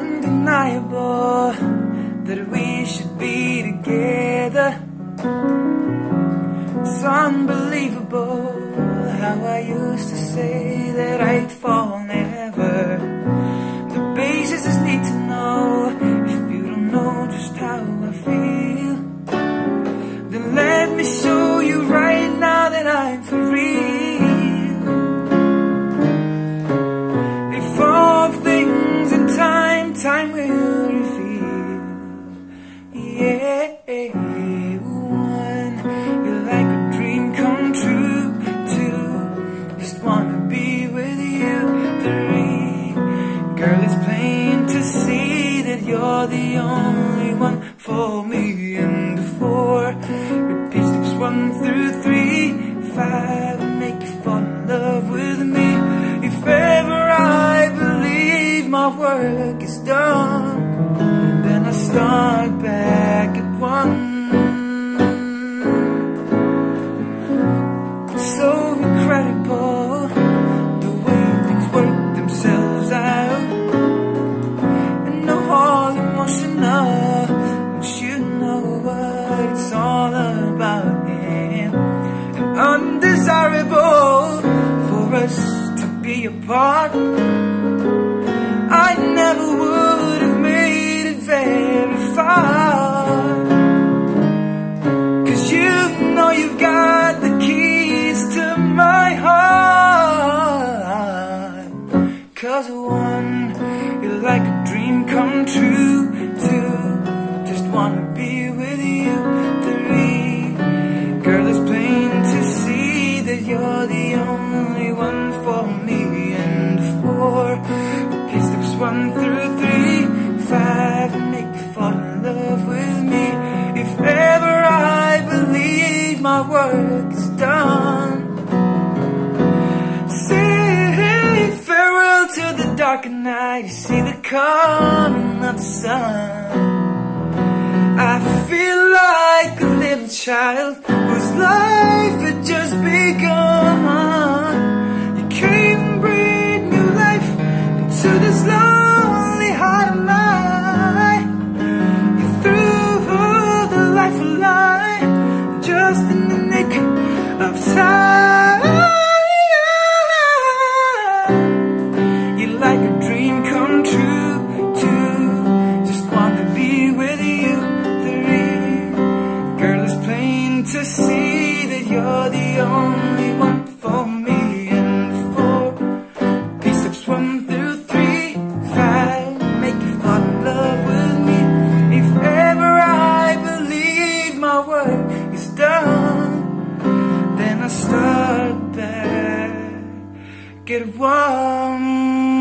undeniable that we should be together. It's unbelievable how I used to say that I'd fall. You're the only one for me. And four, repeat steps one through three. Five, make you fall in love with me. If ever I believe my work is done, then I start emotional, but you know what it's all about. And undesirable for us to be apart. I never would have made it very far. Cause you know you've got the keys to my heart. Cause one, you're like a dream come true. Two, just wanna be with you. Three, girl, it's plain to see that you're the only one for me. And four, okay, steps one through three. Five, make you fall in love with me. If ever I believe my work is done. Dark and night. You see the coming of the sun. I feel like a little child whose life had just begun. You came and breathed new life into this lonely heart of mine. You threw the life of just in the nick of time. To see that you're the only one for me. And four, P steps one through three, five, make you fall in love with me. If ever I believe my work is done, then I start back. Get one.